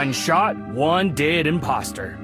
One shot, one dead imposter.